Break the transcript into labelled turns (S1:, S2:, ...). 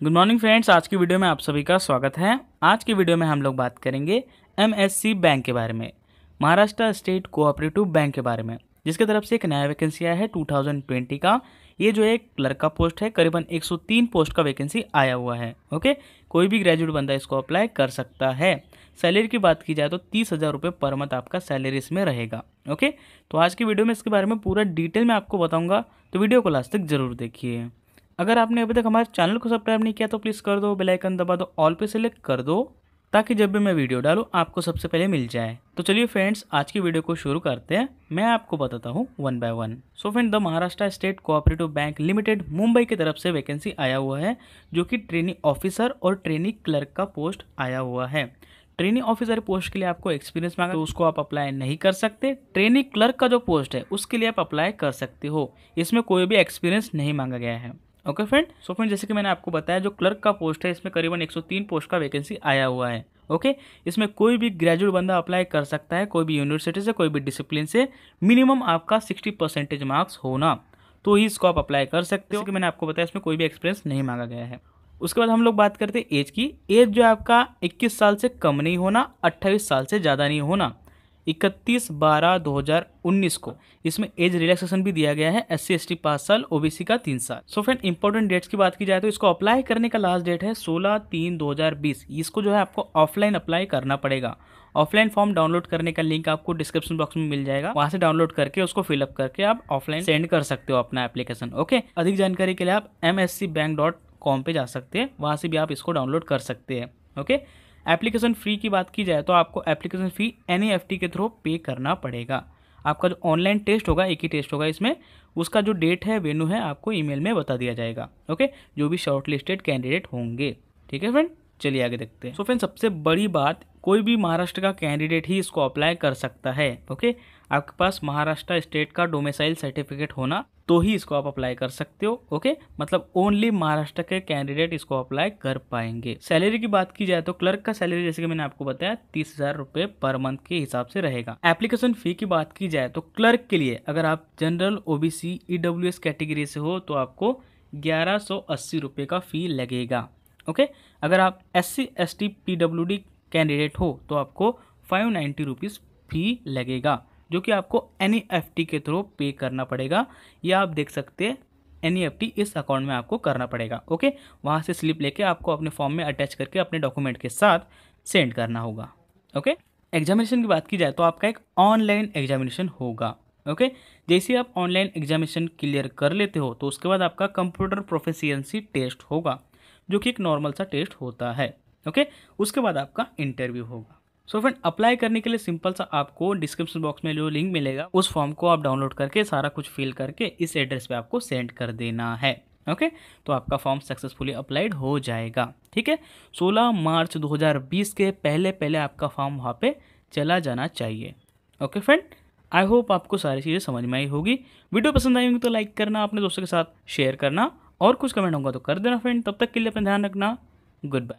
S1: Good morning friends आज की video में आप सभी का स्वागत है। आज की वीडियो में हम लोग बात करेंगे एमएससी बैंक के बारे में, महाराष्ट्र स्टेट कोऑपरेटिव बैंक के बारे में, जिसके तरफ़ से एक नया वैकेंसी आया है 2020 का। ये जो एक क्लर्क का पोस्ट है, करीबन 103 पोस्ट का वैकेंसी आया हुआ है ओके कोई भी ग्रेजुएट बंदा इसको अप्लाई कर सकता है। सैलरी की बात की जाए तो तीस हज़ार रुपये पर मंथ आपका सैलरी इसमें रहेगा ओके तो आज की वीडियो में इसके बारे में पूरा डिटेल में आपको बताऊँगा। तो वीडियो को लास्ट तक ज़रूर देखिए। अगर आपने अभी तक हमारे चैनल को सब्सक्राइब नहीं किया तो प्लीज़ कर दो बेल आइकन दबा दो ऑल पे सेलेक्ट कर दो, ताकि जब भी मैं वीडियो डालूँ, आपको सबसे पहले मिल जाए। तो चलिए फ्रेंड्स आज की वीडियो को शुरू करते हैं। मैं आपको बताता हूँ one by one so friend the Maharashtra State Cooperative Bank Limited Mumbai की तरफ़ से वैकेंसी आया हुआ है, जो कि ट्रेनिंग ऑफिसर और ट्रेनिंग क्लर्क का पोस्ट आया हुआ है। ट्रेनिंग ऑफिसर पोस्ट के लिए आपको एक्सपीरियंस मांगा तो उसको आप अप्लाई नहीं कर सकते। ट्रेनिंग क्लर्क का जो पोस्ट है, उसके लिए आप अप्लाई कर सकते हो। इसमें कोई भी एक्सपीरियंस नहीं मांगा गया है। ओके फ्रेंड सो फ्रेंड जैसे कि मैंने आपको बताया, जो क्लर्क का पोस्ट है, इसमें करीबन 103 पोस्ट का वैकेंसी आया हुआ है। Okay okay? इसमें कोई भी ग्रेजुएट बंदा अप्लाई कर सकता है, कोई भी यूनिवर्सिटी से, कोई भी डिसिप्लिन से मिनिमम आपका 60 परसेंटेज मार्क्स होना। तो ही इसको आप अप्लाई कर सकते हो। कि मैंने आपको बताया, इसमें कोई भी एक्सपीरियंस नहीं मांगा गया है। उसके बाद हम लोग बात करते हैं एज की। एज जो आपका 21 साल से कम नहीं होना 28 साल से ज़्यादा नहीं होना। इकतीस बारह दो हज़ार उन्नीस को। इसमें एज रिलैक्सेशन भी दिया गया है एस सी एस टी पाँच साल ओबीसी का तीन साल। सो फ्रेंड इंपॉर्टेंट डेट्स की बात की जाए तो इसको अप्लाई करने का लास्ट डेट है सोलह तीन दो हज़ार बीस। इसको जो है आपको ऑफलाइन अप्लाई करना पड़ेगा। ऑफलाइन फॉर्म डाउनलोड करने का लिंक आपको डिस्क्रिप्शन बॉक्स में मिल जाएगा। वहाँ से डाउनलोड करके उसको फिलअप करके आप ऑफलाइन सेंड कर सकते हो अपना एप्लीकेशन ओके अधिक जानकारी के लिए आप एम पे जा सकते हैं। वहाँ से भी आप इसको डाउनलोड कर सकते हैं ओके एप्लीकेशन फ़ी की बात की जाए तो आपको एप्लीकेशन फ़ी एनईएफटी के थ्रू पे करना पड़ेगा। आपका जो ऑनलाइन टेस्ट होगा, एक ही टेस्ट होगा इसमें, उसका जो डेट है वेन्यू है, आपको ईमेल में बता दिया जाएगा। ओके जो भी शॉर्ट लिस्टेड कैंडिडेट होंगे। ठीक है फ्रेंड चलिए आगे देखते हैं। सो फ्रेंड सबसे बड़ी बात, कोई भी महाराष्ट्र का कैंडिडेट ही इसको अप्लाई कर सकता है। ओके आपके पास महाराष्ट्र स्टेट का डोमेसाइल सर्टिफिकेट होना तो ही इसको आप अप्लाई कर सकते हो ओके मतलब ओनली महाराष्ट्र के कैंडिडेट इसको अप्लाई कर पाएँगे। सैलरी की बात की जाए तो क्लर्क का सैलरी जैसे कि मैंने आपको बताया, तीस हज़ार रुपए पर मंथ के हिसाब से रहेगा। एप्लीकेशन फ़ी की बात की जाए तो क्लर्क के लिए अगर आप जनरल ओबीसी ईडब्ल्यू कैटेगरी से हो तो आपको ग्यारह सौ अस्सी का फ़ी लगेगा ओके अगर आप S C S T P W D candidate हो तो आपको फाइव नाइन्टी रुपीज़ फ़ी लगेगा। जो कि आपको एन के थ्रू पे करना पड़ेगा, या आप देख सकते हैं एन इस अकाउंट में आपको करना पड़ेगा ओके वहाँ से स्लिप लेके आपको अपने फॉर्म में अटैच करके अपने डॉक्यूमेंट के साथ सेंड करना होगा ओके एग्जामिनेशन की बात की जाए तो आपका एक ऑनलाइन एग्जामिनेशन होगा ओके जैसे आप ऑनलाइन एग्जामिनेशन क्लियर कर लेते हो तो उसके बाद आपका कंप्यूटर प्रोफेसियंसी टेस्ट होगा, जो कि एक नॉर्मल सा टेस्ट होता है ओके उसके बाद आपका इंटरव्यू होगा। सो फ्रेंड अप्लाई करने के लिए सिंपल सा आपको डिस्क्रिप्शन बॉक्स में जो लिंक मिलेगा, उस फॉर्म को आप डाउनलोड करके सारा कुछ फिल करके इस एड्रेस पे आपको सेंड कर देना है। ओके तो आपका फॉर्म सक्सेसफुली अप्लाइड हो जाएगा। ठीक है? 16 मार्च 2020 के पहले पहले आपका फॉर्म वहाँ पे चला जाना चाहिए। ओके फ्रेंड आई होप आपको सारी चीज़ें समझ में आई होगी। वीडियो पसंद आई होगी तो लाइक करना, अपने दोस्तों के साथ शेयर करना और कुछ कमेंट होगा तो कर देना फ्रेंड तब तक के लिए अपना ध्यान रखना। Good bye